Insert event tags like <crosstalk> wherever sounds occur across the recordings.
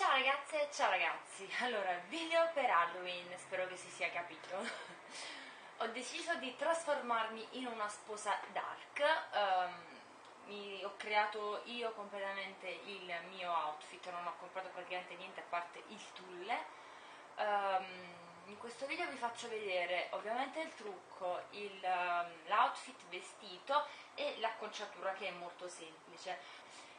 Ciao ragazze e ciao ragazzi, allora video per Halloween, spero che si sia capito. Ho deciso di trasformarmi in una sposa dark, um, mi, ho creato io completamente il mio outfit, non ho comprato praticamente niente a parte il tulle. Um, in questo video vi faccio vedere ovviamente il trucco, um, l'outfit vestito e l'acconciatura che è molto semplice.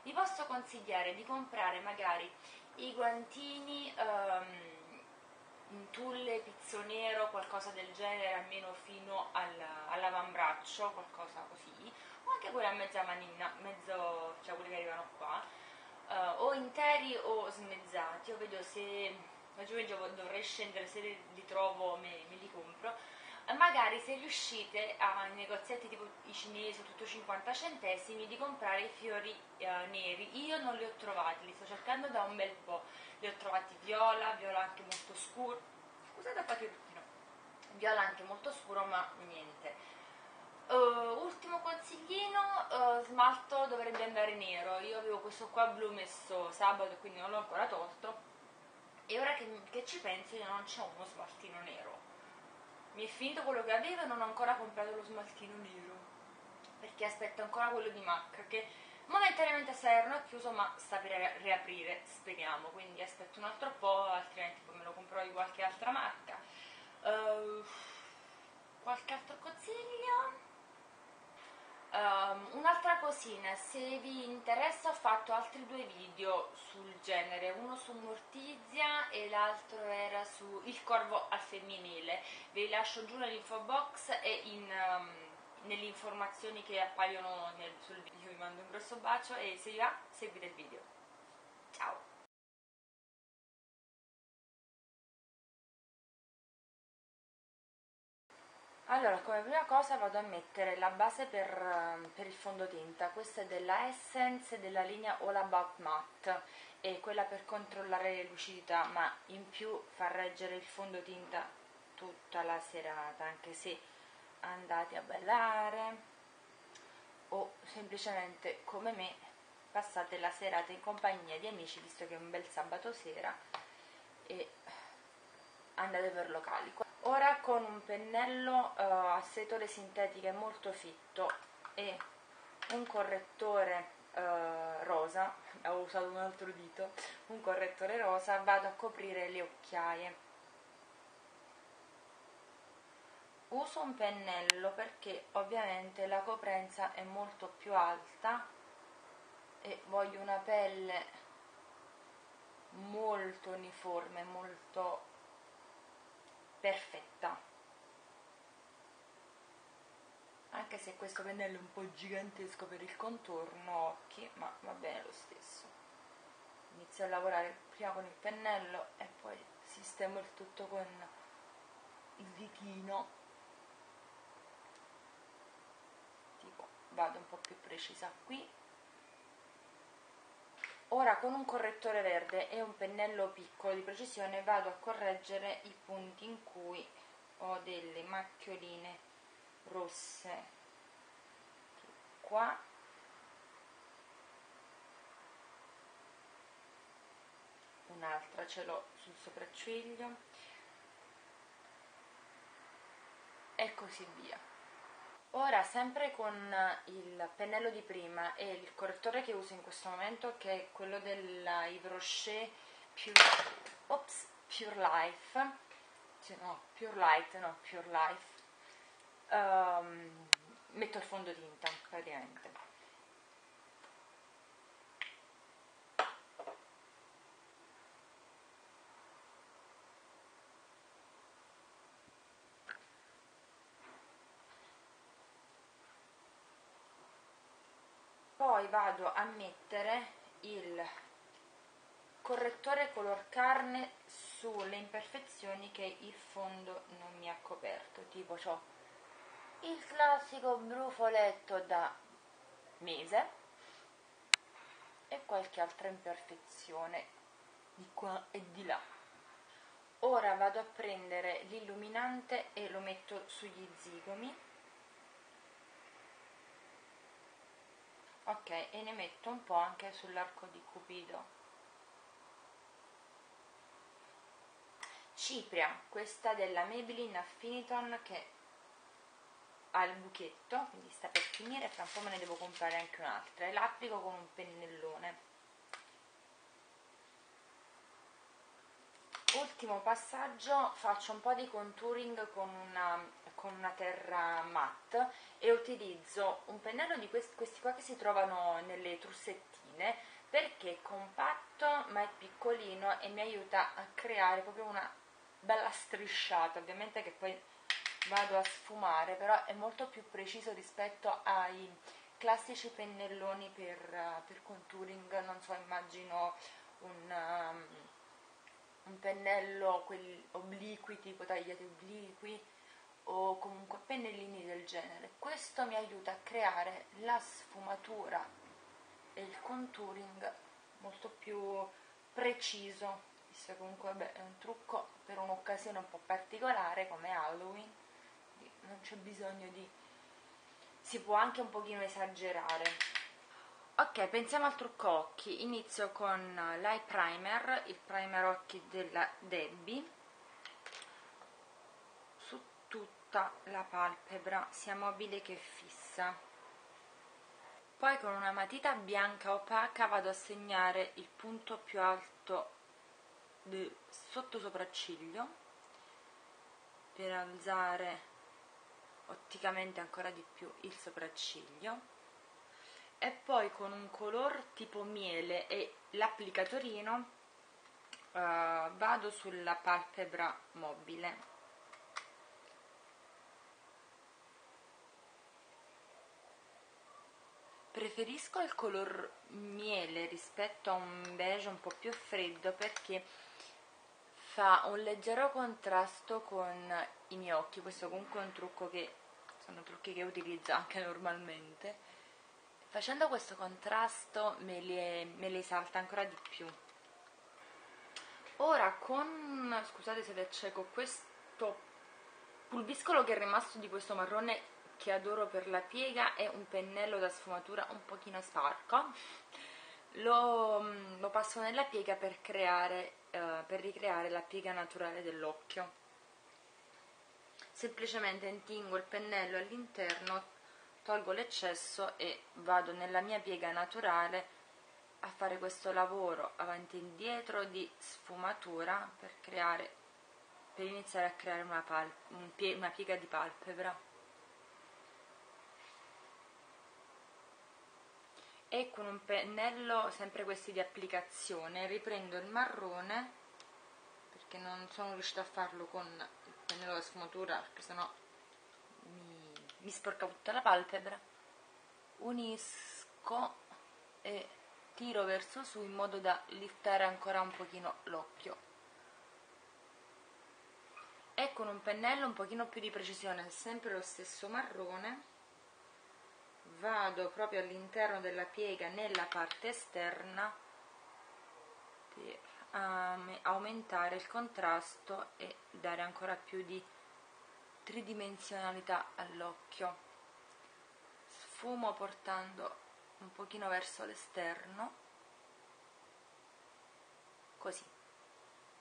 Vi posso consigliare di comprare magari i guantini um, tulle, pizzo nero, qualcosa del genere, almeno fino al, all'avambraccio, qualcosa così, o anche quelli a mezza manina, mezzo, cioè quelli che arrivano qua, uh, o interi o smezzati, io vedo se oggi dovrei scendere, se li trovo me, me li compro, magari se riuscite ai negozietti tipo i cinesi tutto 50 centesimi di comprare i fiori eh, neri. Io non li ho trovati li sto cercando da un bel po' li ho trovati viola viola anche molto scuro. Scusate ho fatto il ruttino viola anche molto scuro ma niente. Uh, ultimo consiglino, uh, smalto dovrebbe andare nero, io avevo questo qua blu messo sabato quindi non l'ho ancora tolto. E ora che, che ci penso io non c'ho uno smaltino nero mi è finito quello che avevo e non ho ancora comprato lo smaltino nero. Perché aspetto ancora quello di MAC che momentaneamente a Salerno è chiuso ma sta per riaprire speriamo. Quindi aspetto un altro po' altrimenti poi me lo comprerò di qualche altra marca. Uh, qualche altro consiglio Um, un'altra cosina, se vi interessa ho fatto altri due video sul genere, uno su Mortizia e l'altro era su Il Corvo al femminile, vi lascio giù nell'info box e in, um, nelle informazioni che appaiono nel, sul video, vi mando un grosso bacio e se vi va seguite il video. Allora, come prima cosa vado a mettere la base per, ehm, per il fondotinta, questa è della Essence della linea All About Matte, è quella per controllare le lucidità, ma in più fa reggere il fondotinta tutta la serata, anche se andate a ballare o semplicemente come me passate la serata in compagnia di amici, visto che è un bel sabato sera, e andate per locali ora con un pennello uh, a setole sintetiche molto fitto e un correttore uh, rosa. <laughs> Ho usato un altro dito. Un correttore rosa vado a coprire le occhiaie. Uso un pennello perché ovviamente la coprenza è molto più alta e voglio una pelle molto uniforme molto perfetta anche se questo pennello è un po' gigantesco per il contorno occhi ma va bene lo stesso. Inizio a lavorare prima con il pennello e poi sistemo il tutto con il ditino tipo vado un po' più precisa qui Ora con un correttore verde e un pennello piccolo di precisione vado a correggere i punti in cui ho delle macchioline rosse. Qua. Un'altra ce l'ho sul sopracciglio. E così via ora sempre con il pennello di prima e il correttore che uso in questo momento che è quello della Yves Rocher Pure, Ops, Pure Life. Cioè, no, Pure Light, no, Pure Life. Um, metto il fondotinta praticamente poi vado a mettere il correttore color carne sulle imperfezioni che il fondo non mi ha coperto tipo ho il classico brufoletto da mese e qualche altra imperfezione di qua e di là. Ora vado a prendere l'illuminante e lo metto sugli zigomi ok e ne metto un po' anche sull'arco di cupido. Cipria questa della Maybelline Affiniton che ha il buchetto quindi sta per finire fra un po' me ne devo comprare anche un'altra. E l'applico con un pennellone. Ultimo passaggio faccio un po' di contouring con una, con una terra matte e utilizzo un pennello di questi, questi qua che si trovano nelle trussettine perché è compatto ma è piccolino e mi aiuta a creare proprio una bella strisciata ovviamente che poi vado a sfumare però è molto più preciso rispetto ai classici pennelloni per, per contouring non so immagino un um, un pennello quelli obliqui tipo tagliati obliqui o comunque pennellini del genere. Questo mi aiuta a creare la sfumatura e il contouring molto più preciso. Visto che comunque vabbè, è un trucco per un'occasione un po' particolare come Halloween non c'è bisogno di si può anche un pochino esagerare. Ok pensiamo al trucco occhi. Inizio con l'eye primer il primer occhi della Debbie su tutta la palpebra sia mobile che fissa. Poi con una matita bianca opaca vado a segnare il punto più alto del sotto sopracciglio per alzare otticamente ancora di più il sopracciglio. E poi con un color tipo miele e l'applicatorino uh, vado sulla palpebra mobile preferisco il color miele rispetto a un beige un po' più freddo perché fa un leggero contrasto con i miei occhi. Questo comunque è un trucco che sono trucchi che utilizzo anche normalmente. Facendo questo contrasto me le, me le salta ancora di più. Ora con scusate se le cieco questo pulviscolo che è rimasto di questo marrone che adoro per la piega è un pennello da sfumatura un pochino sparco lo, lo passo nella piega per creare uh, per ricreare la piega naturale dell'occhio. Semplicemente intingo il pennello all'interno tolgo l'eccesso e vado nella mia piega naturale a fare questo lavoro avanti e indietro di sfumatura per creare per iniziare a creare una, una piega di palpebra e con un pennello sempre questi di applicazione riprendo il marrone perché non sono riuscita a farlo con il pennello da sfumatura perché sennò mi sporca tutta la palpebra. Unisco e tiro verso su in modo da liftare ancora un pochino l'occhio. E con un pennello un pochino più di precisione sempre lo stesso marrone vado proprio all'interno della piega nella parte esterna per um, aumentare il contrasto e dare ancora più di tridimensionalità all'occhio. Sfumo portando un pochino verso l'esterno così.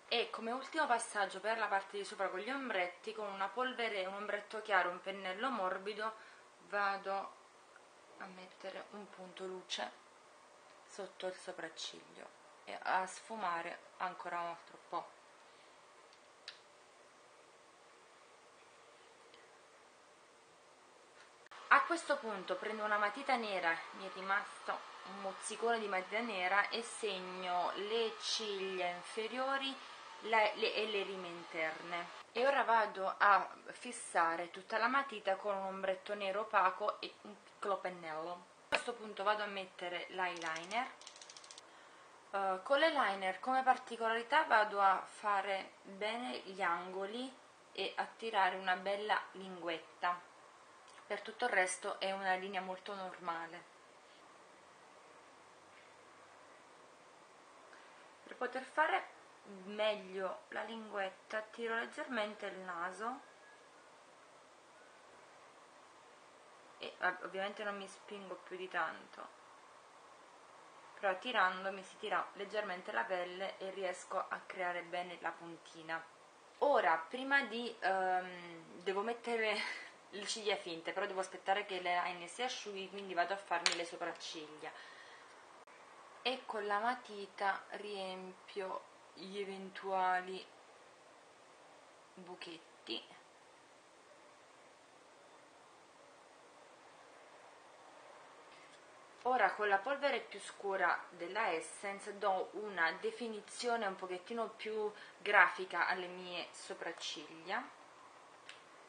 E come ultimo passaggio per la parte di sopra con gli ombretti con una polvere, un ombretto chiaro, un pennello morbido vado a mettere un punto luce sotto il sopracciglio e a sfumare ancora un altro po' a questo punto prendo una matita nera mi è rimasto un mozzicone di matita nera e segno le ciglia inferiori le, le, e le rime interne. E ora vado a fissare tutta la matita con un ombretto nero opaco e un piccolo pennello. A questo punto vado a mettere l'eyeliner. Uh, con l'eyeliner come particolarità vado a fare bene gli angoli e a tirare una bella linguetta. Per tutto il resto è una linea molto normale. Per poter fare meglio la linguetta tiro leggermente il naso e ovviamente non mi spingo più di tanto. Però tirando mi si tira leggermente la pelle e riesco a creare bene la puntina. Ora prima di um, devo mettere <laughs> le ciglia finte però devo aspettare che le line si asciughi quindi vado a farmi le sopracciglia. E con la matita riempio gli eventuali buchetti ora con la polvere più scura della Essence do una definizione un pochettino più grafica alle mie sopracciglia.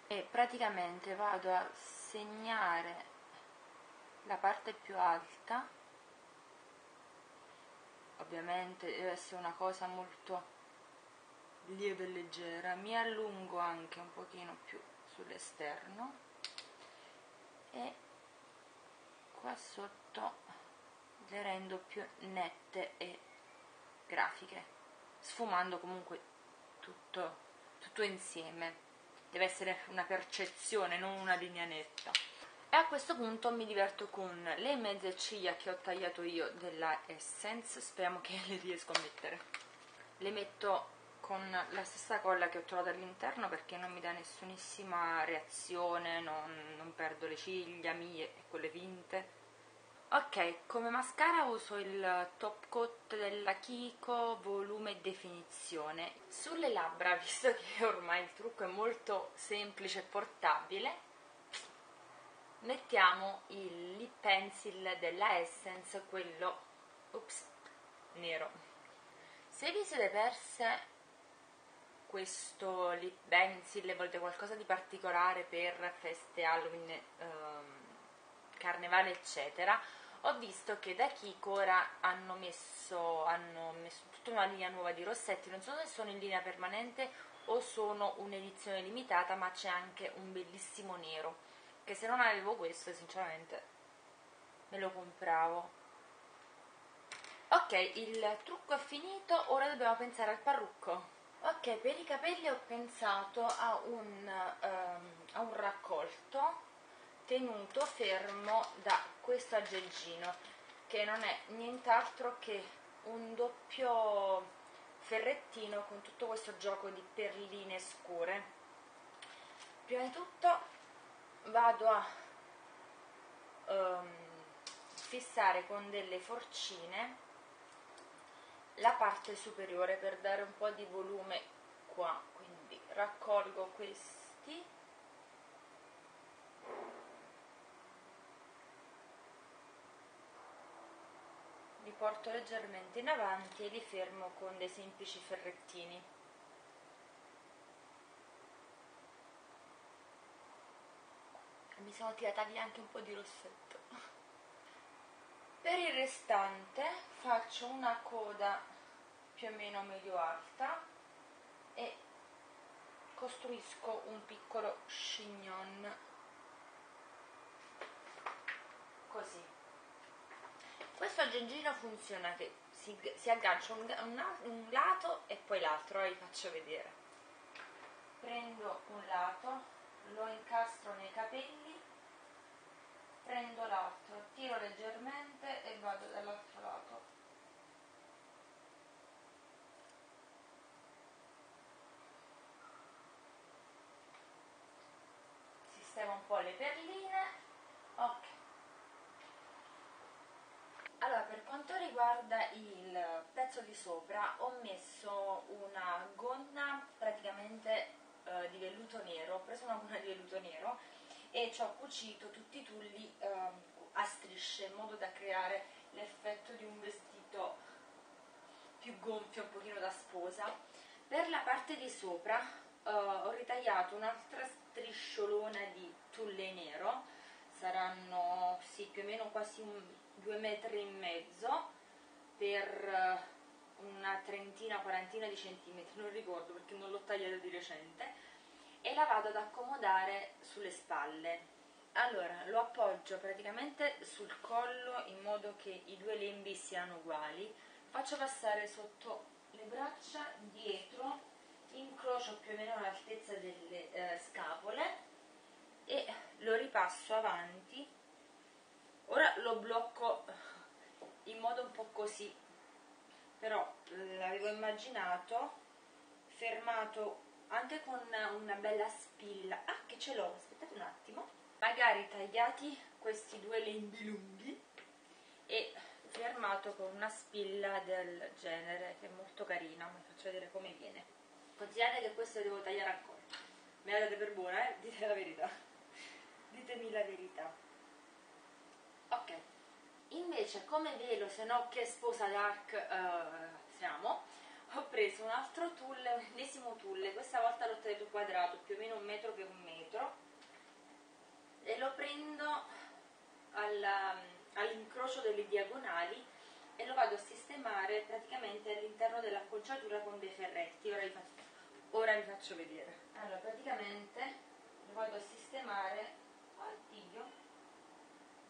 E praticamente vado a segnare la parte più alta. Ovviamente deve essere una cosa molto lieve e leggera. Mi allungo anche un pochino più sull'esterno. E qua sotto le rendo più nette e grafiche sfumando comunque tutto, tutto insieme. Deve essere una percezione non una linea netta. E a questo punto mi diverto con le mezze ciglia che ho tagliato io della Essence. Speriamo che <laughs> le riesco a mettere. Le metto con la stessa colla che ho trovato all'interno perché non mi dà nessunissima reazione, non, non perdo le ciglia mie e quelle finte. Ok, come mascara uso il top coat della Kiko volume definizione. Sulle labbra, <laughs> visto che ormai il trucco è molto semplice e portabile, mettiamo il lip pencil della Essence, quello ups, nero. Se vi siete perse questo lip pencil volete qualcosa di particolare per feste Halloween, ehm, carnevale eccetera ho visto che da Kiko ora hanno messo, hanno messo tutta una linea nuova di rossetti. Non so se sono in linea permanente o sono un'edizione limitata ma c'è anche un bellissimo nero che se non avevo questo sinceramente me lo compravo. Ok il trucco è finito. Ora dobbiamo pensare al parrucco Ok, per i capelli ho pensato a un, um, a un raccolto tenuto fermo da questo aggeggino che non è nient'altro che un doppio ferrettino con tutto questo gioco di perline scure. Prima di tutto vado a um, fissare con delle forcine la parte superiore per dare un po' di volume qua. Quindi raccolgo questi. Li porto leggermente in avanti e li fermo con dei semplici ferrettini. Mi sono tirata via anche un po' di rossetto per il restante faccio una coda più o meno medio alta e costruisco un piccolo chignon. Così. Questo aggeggino funziona che si, si aggancia un, un, un, lato e poi l'altro ora vi faccio vedere. Prendo un lato lo incastro nei capelli prendo l'altro tiro leggermente e vado dall'altro lato. Sistema un po' le perline. Ok. Allora per quanto riguarda il pezzo di sopra ho messo una gonna praticamente eh, di velluto nero. Ho preso una gonna di velluto nero e ci ho cucito tutti i tulli eh, a strisce in modo da creare l'effetto di un vestito più gonfio, un pochino da sposa. Per la parte di sopra eh, ho ritagliato un'altra strisciolona di tulle nero. Saranno sì, più o meno quasi un, due metri e mezzo per eh, una trentina, quarantina di centimetri, non ricordo perché non l'ho tagliata di recente e la vado ad accomodare sulle spalle. Allora lo appoggio praticamente sul collo in modo che i due lembi siano uguali. Faccio passare sotto le braccia dietro incrocio più o meno l'altezza delle eh, scapole e lo ripasso avanti. Ora lo blocco in modo un po' così però l'avevo immaginato fermato anche con una bella spilla. Ah che ce l'ho. Aspettate un attimo. Magari tagliati questi due lembi lunghi e fermato con una spilla del genere che è molto carina. Vi faccio vedere come viene. Considerate che questo devo tagliare ancora. Me la date per buona eh? dite la verità. Ditemi la verità. Ok. Invece come velo se no che sposa dark uh, siamo ho preso un altro tool, un ennesimo tool, questa volta l'ho tagliato quadrato, più o meno un metro per un metro, e lo prendo all'incrocio delle diagonali e lo vado a sistemare praticamente all'interno dell'acconciatura con dei ferretti. Ora vi, faccio, ora vi faccio vedere. Allora, praticamente lo vado a sistemare, oddio,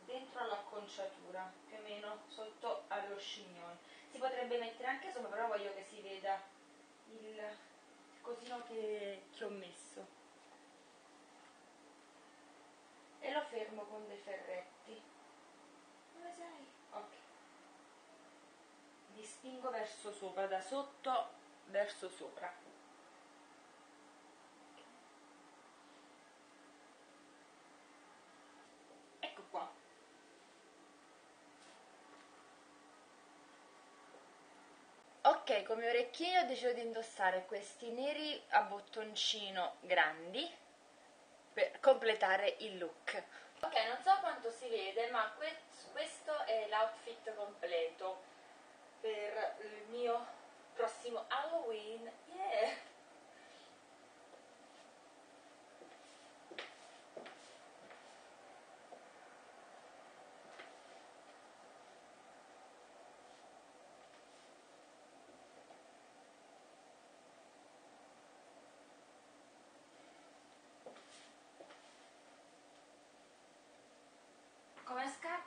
dentro l'acconciatura, più o meno sotto allo scignone si potrebbe mettere anche sopra però voglio che si veda il cosino che, che ho messo. E lo fermo con dei ferretti. Dove sei? ok. Li spingo verso sopra da sotto verso sopra Ok, come orecchini ho deciso di indossare questi neri a bottoncino grandi per completare il look. Ok, non so quanto si vede, ma questo è l'outfit completo per il mio prossimo Halloween. Yeah!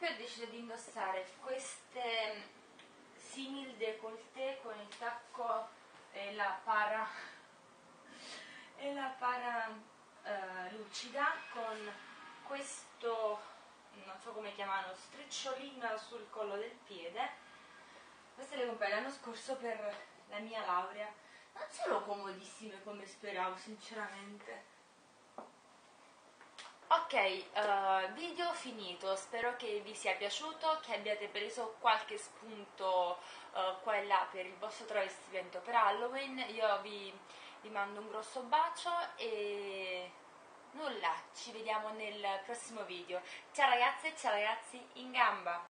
Scarpe ho deciso di indossare queste simil décolleté con il tacco e la para <laughs> e la para eh, lucida con questo non so come chiamarlo strisciolino sul collo del piede. Queste le comprai l'anno scorso per la mia laurea. Non sono comodissime come speravo sinceramente Ok, uh, video finito, spero che vi sia piaciuto, che abbiate preso qualche spunto uh, qua e là per il vostro travestimento per Halloween. Io vi, vi mando un grosso bacio e nulla, ci vediamo nel prossimo video. Ciao ragazze e ciao ragazzi, in gamba!